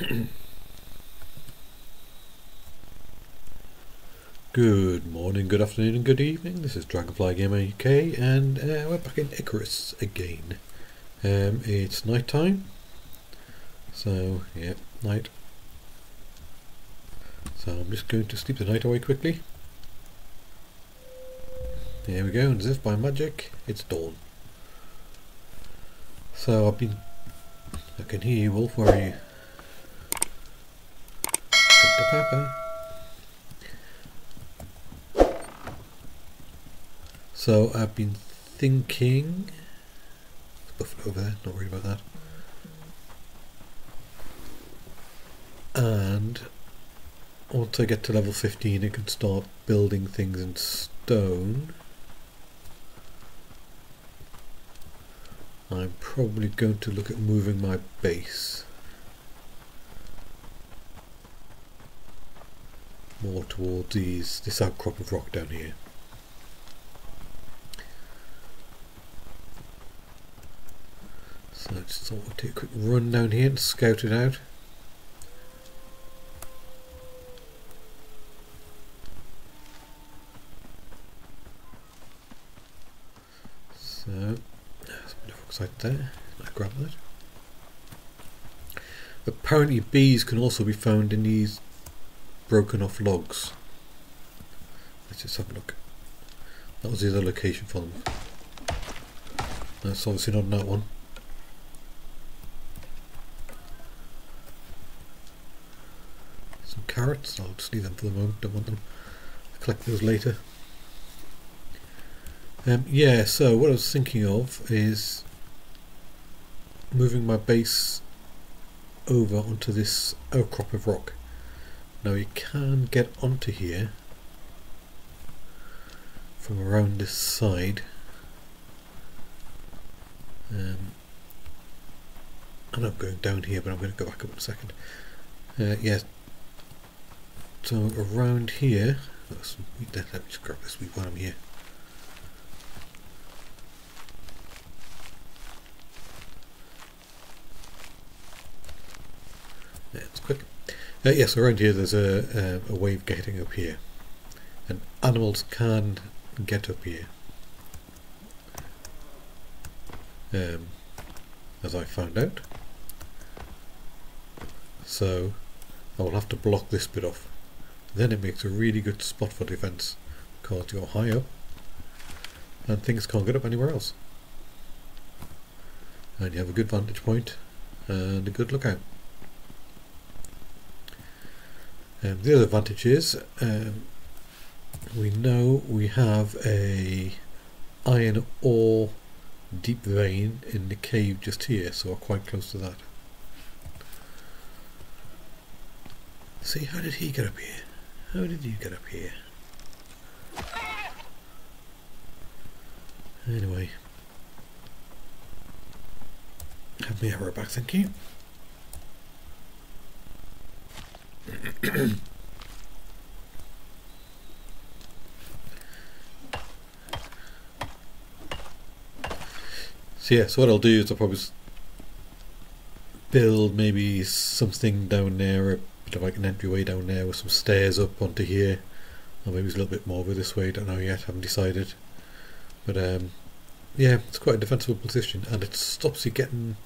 Good morning, good afternoon, and good evening. This is Dragonfly Gamer UK, and uh, we're back in Icarus again. Um, it's night time, so yeah, night. So I'm just going to sleep the night away quickly. There we go, and as if by magic, it's dawn. So I've been. I can hear you, Wolf. Where are you? Papa. So I've been thinking. Buff it over there, not worried about that. And once I get to level 15, I can start building things in stone. I'm probably going to look at moving my base more towards these this outcrop of rock down here. So I just thought we'd take a quick run down here and scout it out. So, there's a bit of there. I grab that. Apparently bees can also be found in these broken off logs. Let's just have a look. That was the other location for them. That's obviously not that one. Some carrots, I'll just leave them for the moment, don't want them. I'll collect those later. Um, yeah, so what I was thinking of is moving my base over onto this outcrop of rock. Now you can get onto here from around this side. Um, and I'm going down here, but I'm going to go back up in a second. Uh, so around here, let me just grab this wheat while I'm here. Yeah, it's quick. Uh, yes, around here there's a, a, a wave getting up here, and animals can get up here. Um, as I found out. So I will have to block this bit off. Then it makes a really good spot for defence because you're high up and things can't get up anywhere else. And you have a good vantage point and a good lookout. Um, the other advantage is um, we know we have a iron ore deep vein in the cave just here, so we're quite close to that. See, how did he get up here? How did you get up here? Anyway. Have me arrow back, thank you. So yeah, so what I'll do is I'll probably build maybe something down there, a bit of like an entryway down there with some stairs up onto here. Or maybe it's a little bit more over this way, don't know yet, haven't decided. But um, yeah, it's quite a defensible position and it stops you getting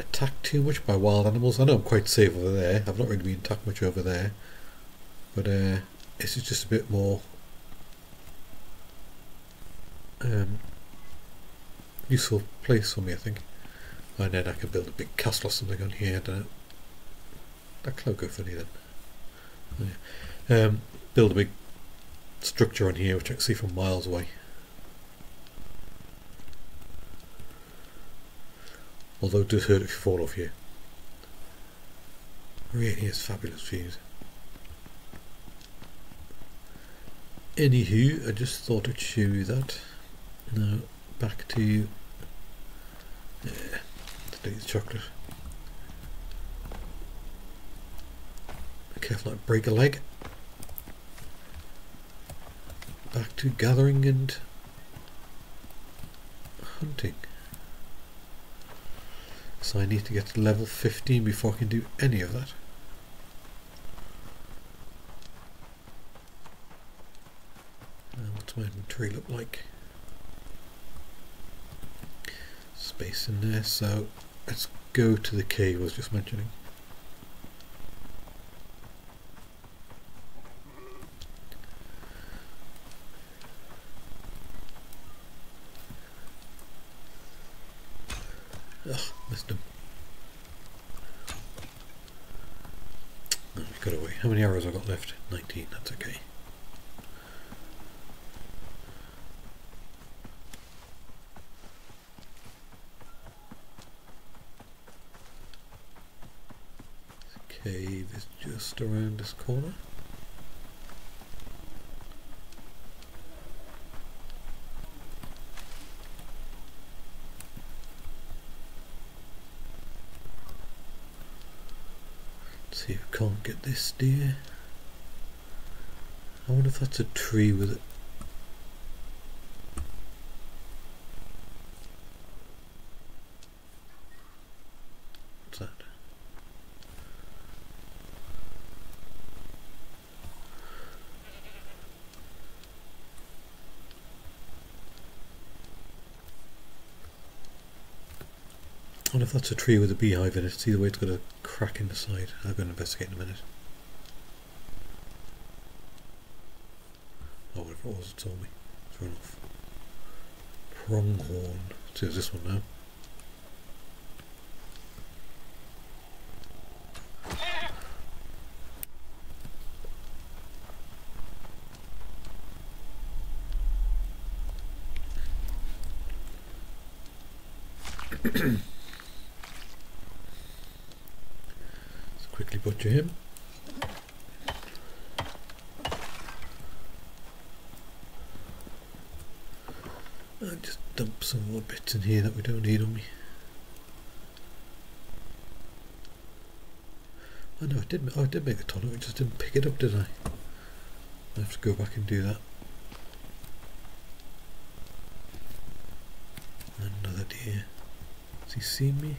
attacked too much by wild animals. I know I'm quite safe over there. I've not really been attacked much over there. But uh, this is just a bit more um, useful place for me, I think. And then I can build a big castle or something on here. Don't that cloud go funny then? Yeah. Um, build a big structure on here which I can see from miles away. Although it does hurt if you fall off here. Really is fabulous views. Anywho, I just thought I'd show you that. Now, back to yeah, the chocolate. Be careful not break a leg. Back to gathering and hunting. So I need to get to level 15 before I can do any of that. And what's my inventory look like? Space in there, so let's go to the cave I was just mentioning. Ugh, missed him. Oh, he got away. How many arrows I got left? 19, that's okay. This cave is just around this corner. See if we can't get this deer. I wonder if that's a tree with if that's a tree with a beehive in it. See the way it's got a crack in the side. I'll go and investigate in a minute. Oh, whatever it was, it told me. It's run off. Pronghorn. See, it's this one now. Let's quickly butcher him. And just dump some more bits in here that we don't need on me. Oh, I know I did. Oh, I did make a ton of it. Just didn't pick it up, did I? I have to go back and do that. Another deer. Has he seen me?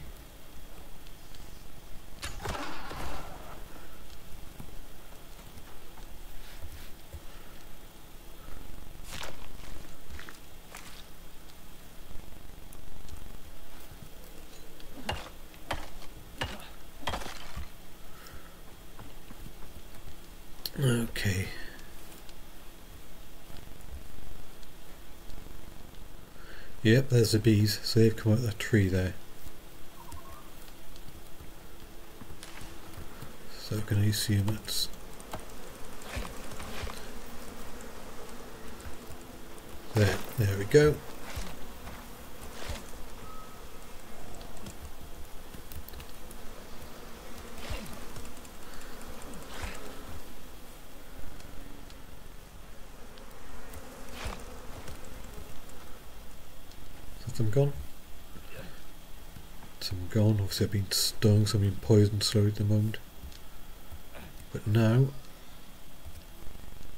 Okay. Yep, there's the bees. So they've come out of that tree there. So can I assume that's there. There we go. Them gone? Some gone. Obviously, I've been stung, so I've been poisoned slowly at the moment. But now,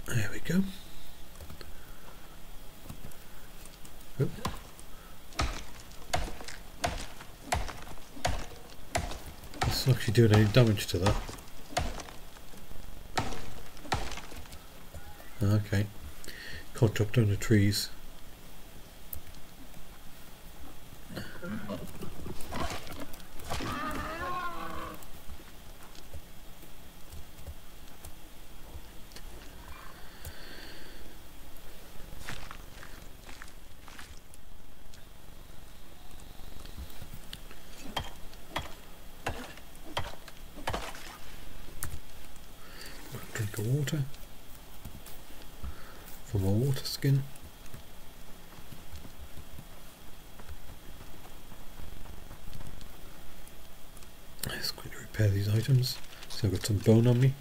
there we go. Oop. It's not actually doing any damage to that. Okay. Chop down the trees. Drink of water from a water skin. Let's quickly repair these items. So I've got some bone on me.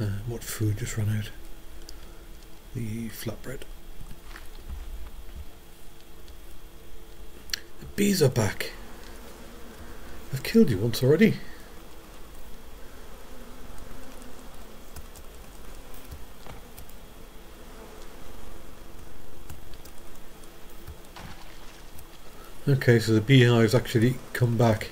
Uh, what food just ran out? the flatbread. The bees are back. I've killed you once already. Okay, so the beehives actually come back.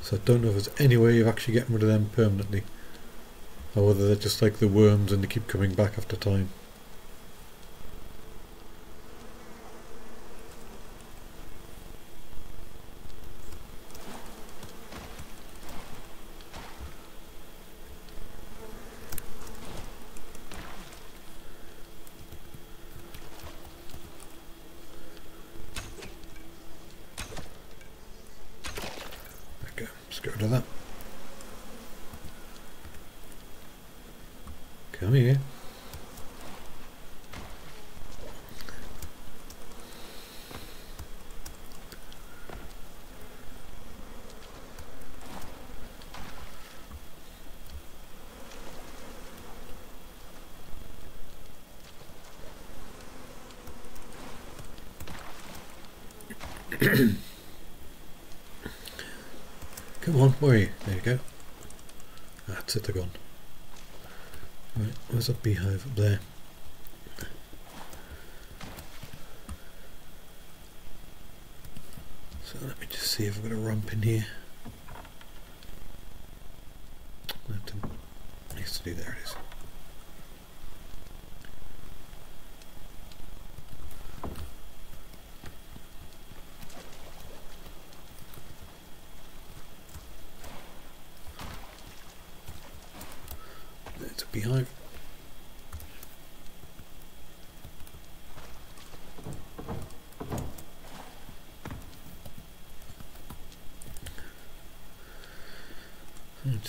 So I don't know if there's any way of actually getting rid of them permanently. Or whether they're just like the worms and they keep coming back after time. Let's get rid of that. Come here. Come on, where are you? There you go. That's it, they're gone. That beehive up there? So let me just see if I've got a rump in here. I to, do, there it is. A beehive.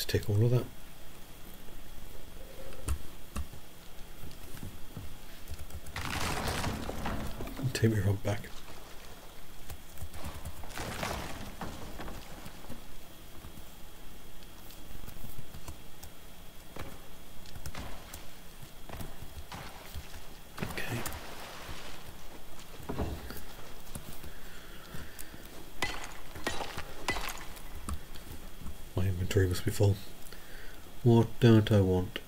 Just take all of that. Take me right back. Okay. My inventory must be full. What don't I want?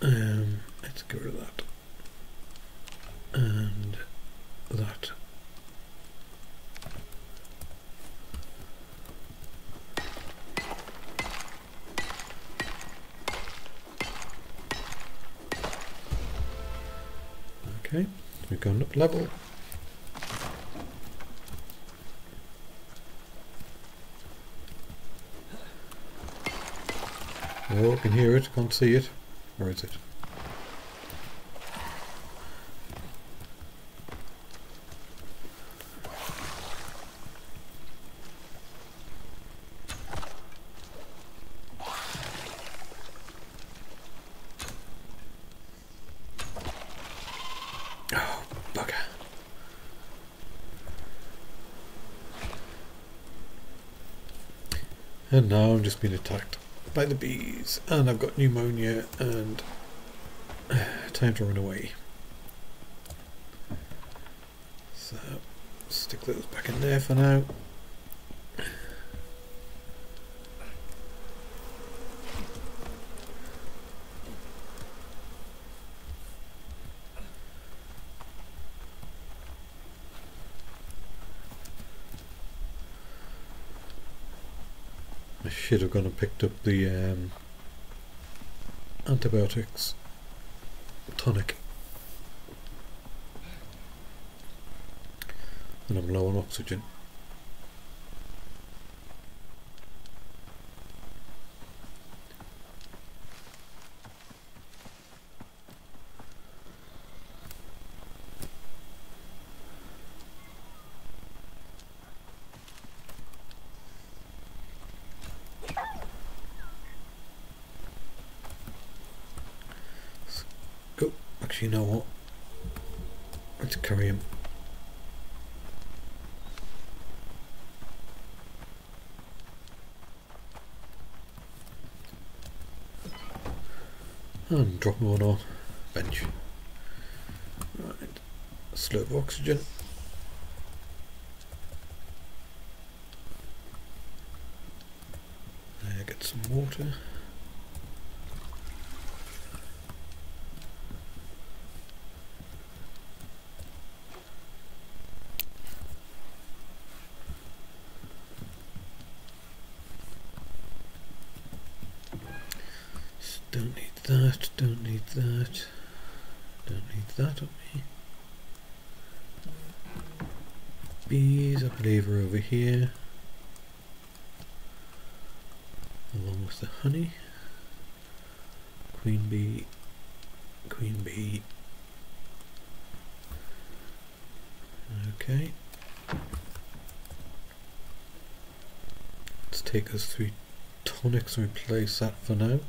Um, let's get rid of that. And that. Okay, we've gone up level. I can hear it, can't see it. Where is it? Oh. And now I'm just being attacked by the bees, and I've got pneumonia, and time to run away. So, stick those back in there for now. Should have gone and picked up the um, antibiotics tonic. And I'm low on oxygen. Oh, actually, you know what? Let's carry him. And drop them on our bench. Right, slurp of oxygen. There, get some water. Don't need that, don't need that, don't need that on me. Bees, I believe, are over here. Along with the honey. Queen bee, queen bee. Okay. Let's take those three tonics and replace that for now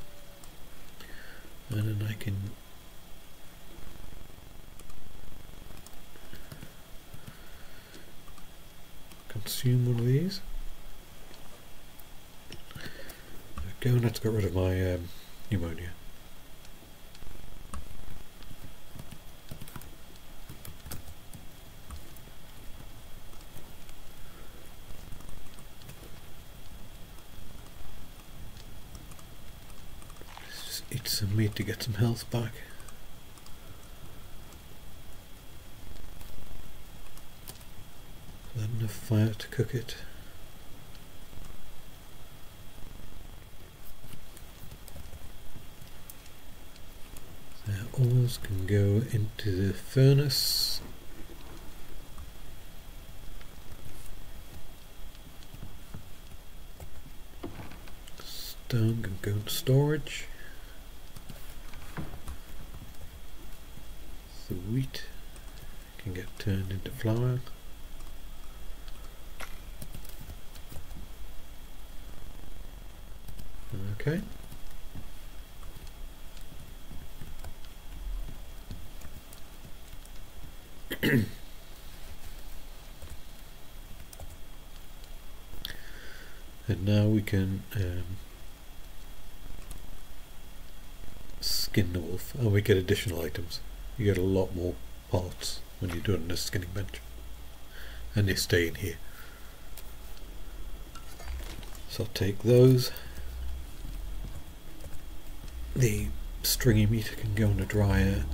and then I can consume one of these. Go and let's get rid of my um, pneumonia. eat some meat to get some health back. Is that enough fire to cook it? The ores can go into the furnace. Stone can go into storage. the wheat can get turned into flour. Okay. and now we can um, skin the wolf. And we get additional items. You get a lot more parts when you're doing a skinning bench. And they stay in here. So I'll take those the stringy meat can go in the dryer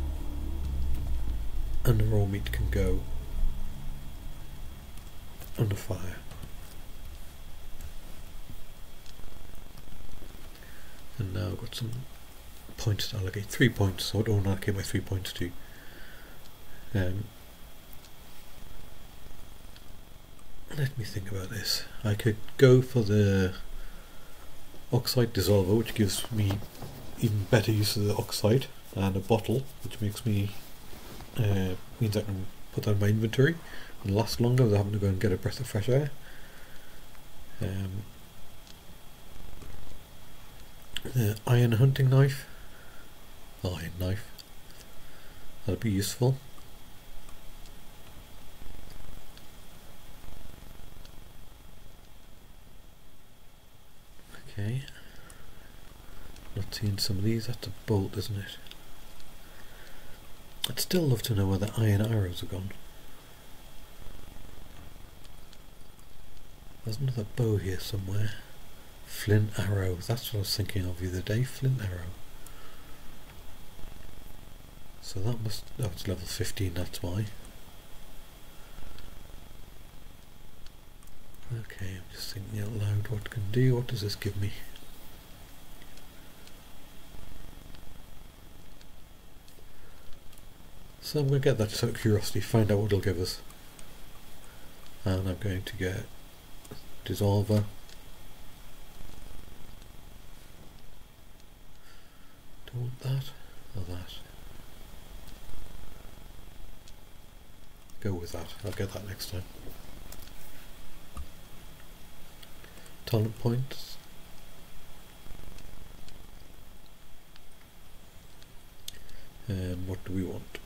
and the raw meat can go on the fire and now I've got some points to allocate. Three points, so I don't allocate my three points to. Um, let me think about this. I could go for the oxite dissolver, which gives me even better use of the oxite, and a bottle, which makes me uh, means I can put that in my inventory and last longer without having to go and get a breath of fresh air. Um, the iron hunting knife iron knife. That'll be useful. Okay. Not seeing some of these. That's a bolt, isn't it? I'd still love to know where the iron arrows are gone. There's another bow here somewhere. Flint arrow. That's what I was thinking of the other day. Flint arrow. So that must, oh it's level 15, that's why. Okay, I'm just thinking out loud what can do, what does this give me? So I'm going to get that out of curiosity, find out what it'll give us. And I'm going to get Dissolver. Do I want that or that? Go with that. I'll get that next time. Talent points. And what do we want?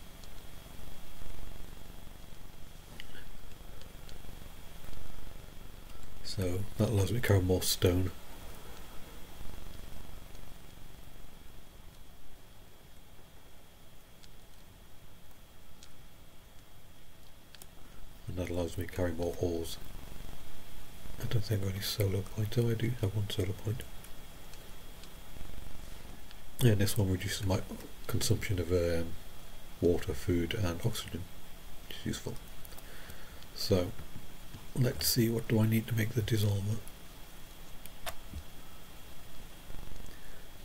So that allows me to carry more stone. And that allows me to carry more ores. I don't think I've got any solar points. Oh, I do have one solar point. Yeah, this one reduces my consumption of um, water, food and oxygen, which is useful. So, let's see, what do I need to make the dissolver?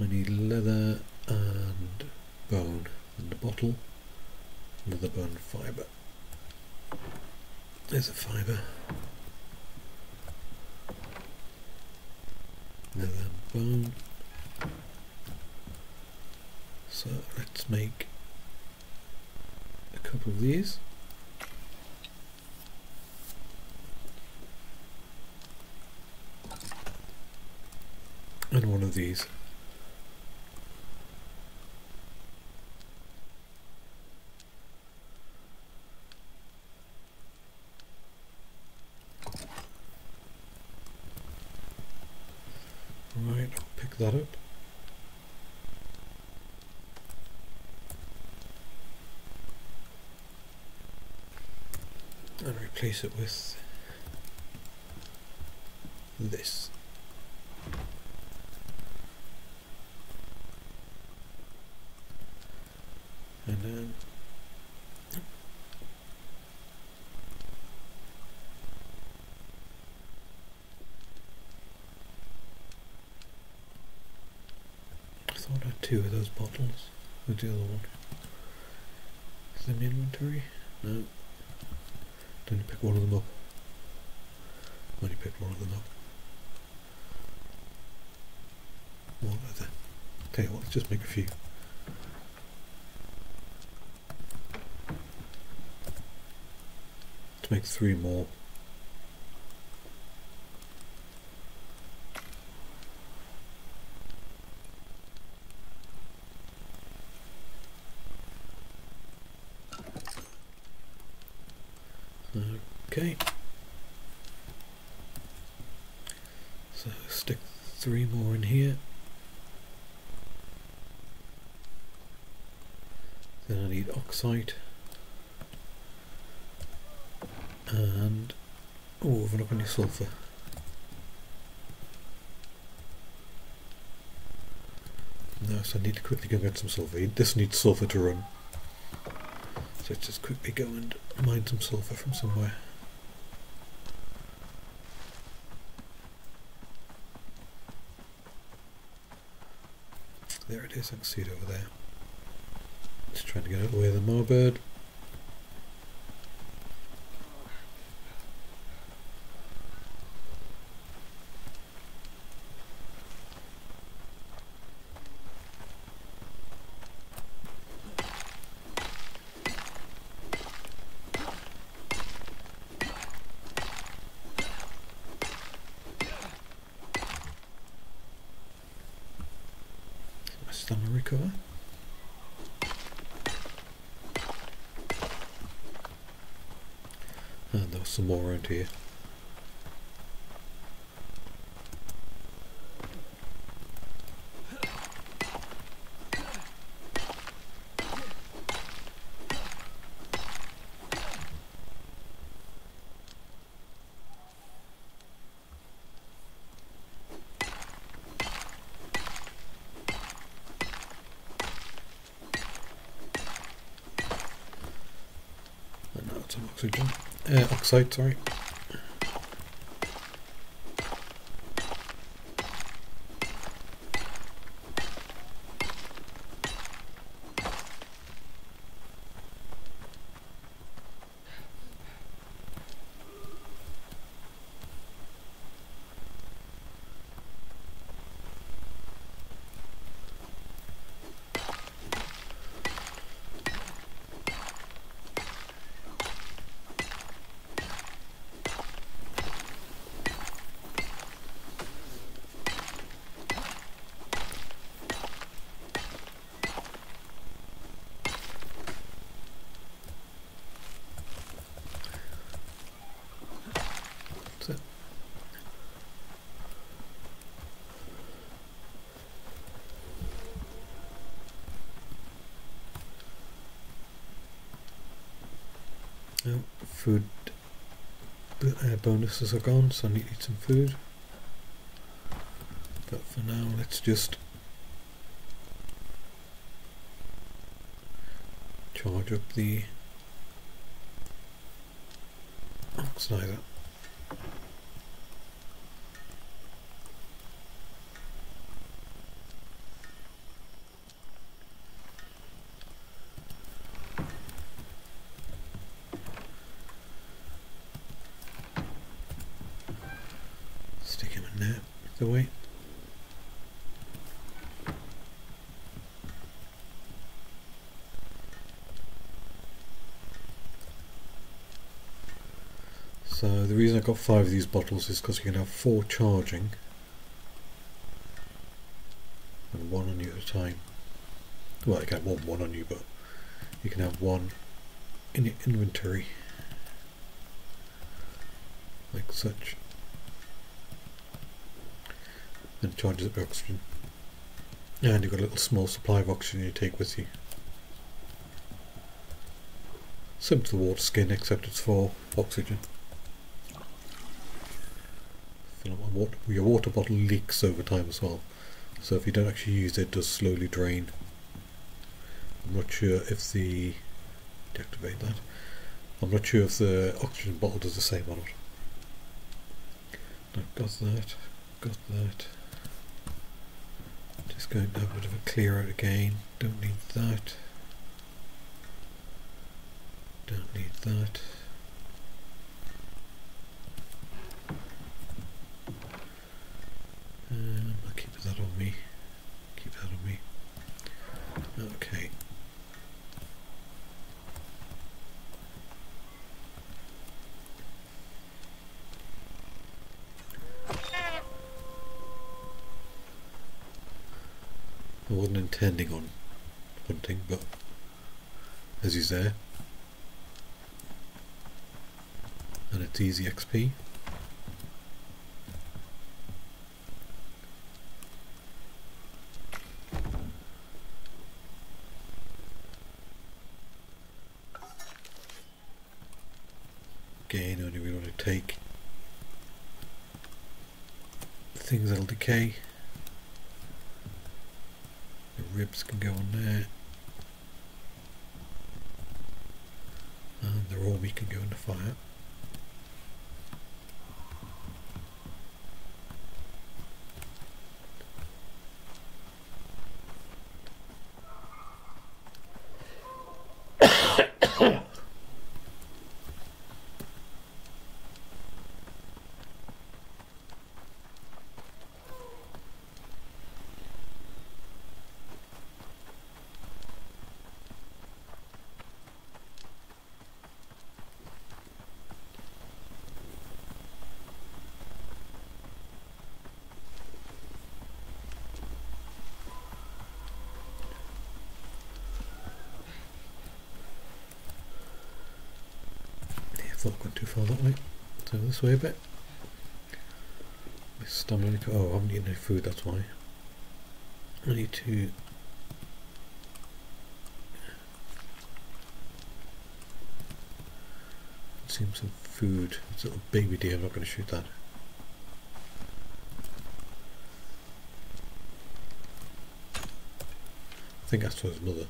I need leather and bone and a bottle, another bone fibre. There's a fibre. Leather bone. So let's make a couple of these. And one of these. Right, I'll pick that up. And replace it with this. And then I thought I had two of those bottles. Where's the other one? Is it in the inventory? No. Only pick one of them up. Only picked one of them up. What are they? You what, let's just make a few. Make three more. Okay. So stick three more in here. Then I need oxite. And oh, not got any sulfur. No, so I need to quickly go get some sulfur. This needs sulfur to run. So let's just quickly go and mine some sulfur from somewhere. There it is, I can see it over there. Just trying to get out of the way of the marbird. My stamina recover. And there was some more around here. And now it's some oxygen. Sorry. That's it. Oh, food uh, bonuses are gone, so I need to eat some food. But for now, let's just charge up the oxidizer. Stick him in there, the way. So the reason I got five of these bottles is because you can have four charging and one on you at a time. Well, you can have one, one on you, but you can have one in your inventory, like such. And charges up oxygen. And you've got a little small supply of oxygen you take with you. Similar to the water skin, except it's for oxygen. Up my water, your water bottle leaks over time as well. So if you don't actually use it, it does slowly drain. I'm not sure if the deactivate that. I'm not sure if the oxygen bottle does the same or not. No, got that, got that. Just going to have a bit of a clear out again. Don't need that. Don't need that. Um, I'll keep that on me. Keep that on me. Okay. I wasn't intending on hunting, but as he's there, and it's easy XP. Again, only we want to take things that'll decay. The ribs can go on there. And the raw meat can go in the fire. I thought I'd gone too far that way. So this way a bit. Stomach. Oh, I haven't eaten any food, that's why. I need to. Consume some food. It's a little baby deer, I'm not going to shoot that. I think that's for his mother.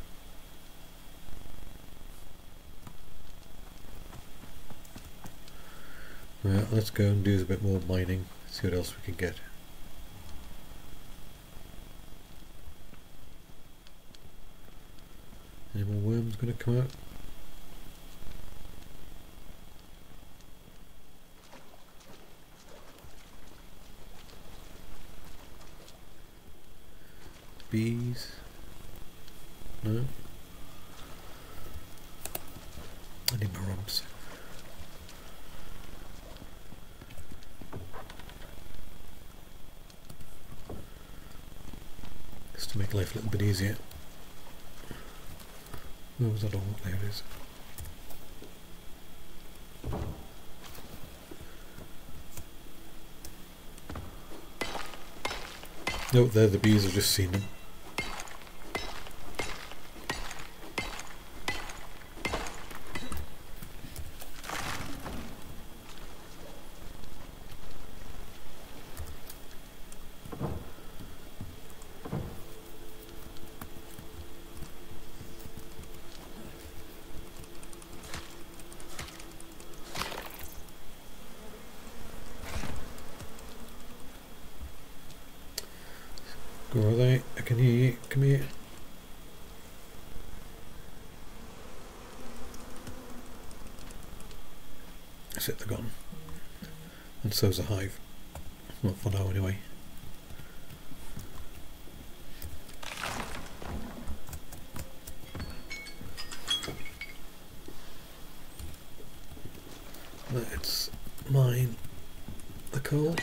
Right, let's go and do a bit more mining, see what else we can get. Any more worms going to come out? Bees? No? I need rumps. Make life a little bit easier. That all? There is. No, there the bees, I've just seen them. Where are they? I can hear you. Come here. That's it, they're gone. And so's a hive. Not for now, anyway. Let's mine the coal.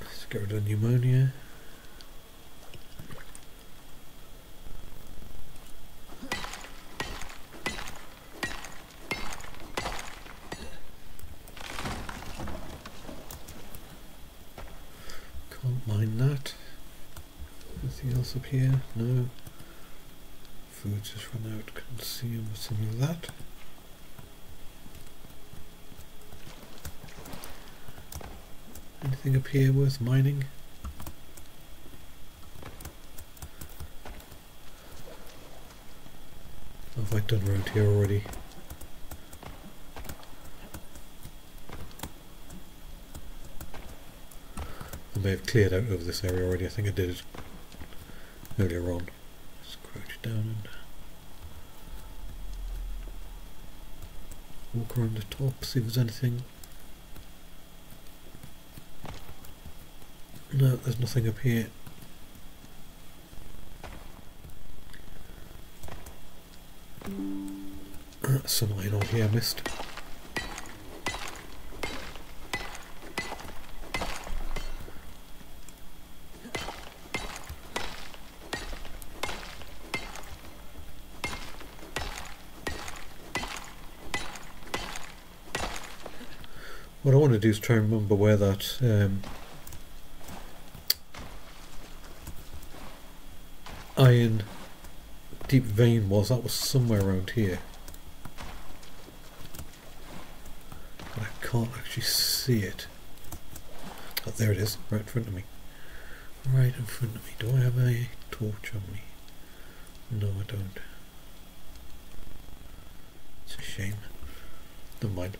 Let's get rid of pneumonia. Can't mind that. Anything else up here? No. Food just run out. Consume some of that. Anything up here worth mining? Have I done around here already? I may have cleared out over this area already. I think I did earlier on. Let's crouch down and walk around the top, see if there's anything. No, there's nothing up here. Some iron on here missed. What I want to do is try and remember where that um, iron deep vein was. That was somewhere around here. But I can't actually see it. Oh, there it is, right in front of me. Right in front of me. Do I have a torch on me? No, I don't. It's a shame. Never mind.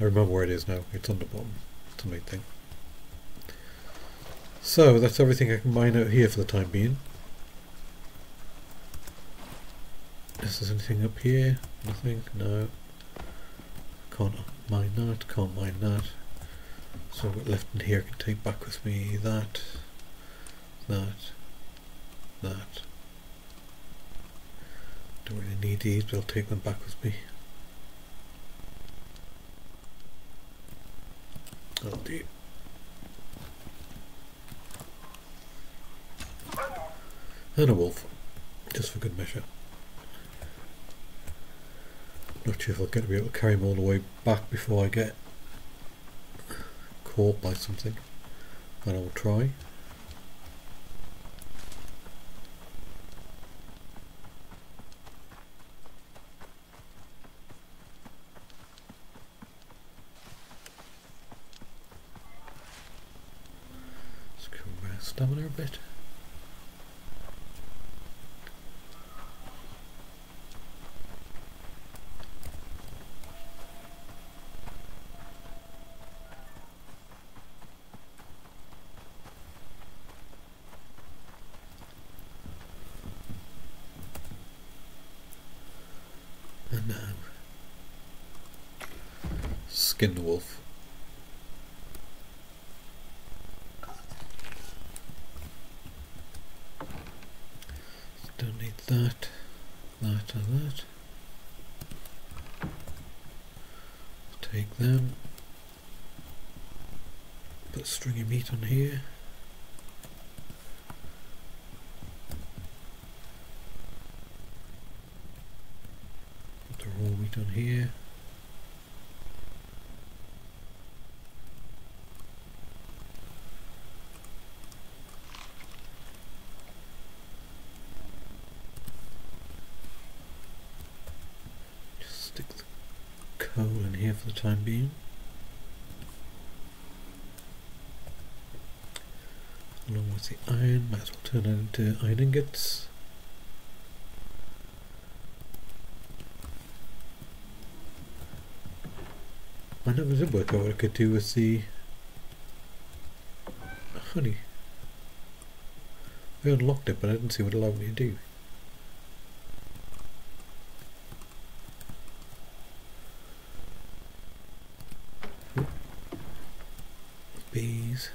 I remember where it is now. It's on the bottom. It's the main thing. So that's everything I can mine out here for the time being. Is there anything up here? Nothing? No. Can't mine that, can't mine that. So what left in here I can take back with me that, that, that. Don't really need these, but I'll take them back with me. Oh dear. And a wolf, just for good measure. Not sure if I'll get to be able to carry him all the way back before I get caught by something, but I'll try. Let's stamina a bit. And now, skin the wolf. Don't need that, that and that. Take them. Stringy meat on here. Put the raw meat on here. Just stick the coal in here for the time being. Along with the iron. Might as well turn that into iron ingots. I never did work out what I could do with the honey. I unlocked it, but I didn't see what it allowed me to do. Bees.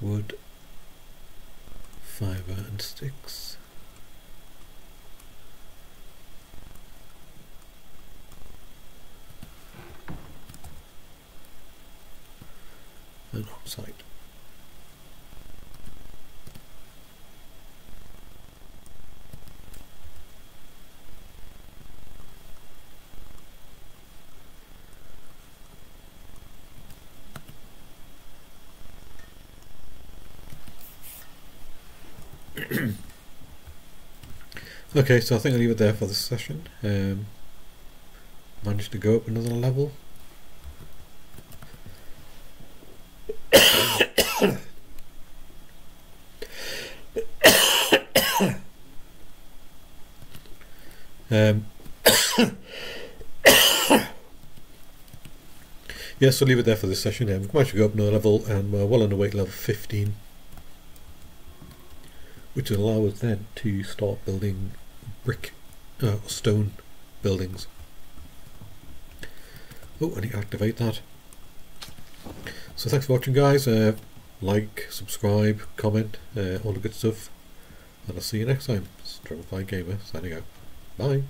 Wood. Fibre and sticks. And outside. okay, so I think I'll leave it there for this session. Um, managed to go up another level. um, yes, I'll leave it there for this session. Um, managed to go up another level and we're well on the way to level 15 which allows allow then to start building brick uh, stone buildings. Oh, I need to activate that. So thanks for watching guys, uh, like, subscribe, comment, uh, all the good stuff, and I'll see you next time. Dragonfly Gamer signing out. Bye.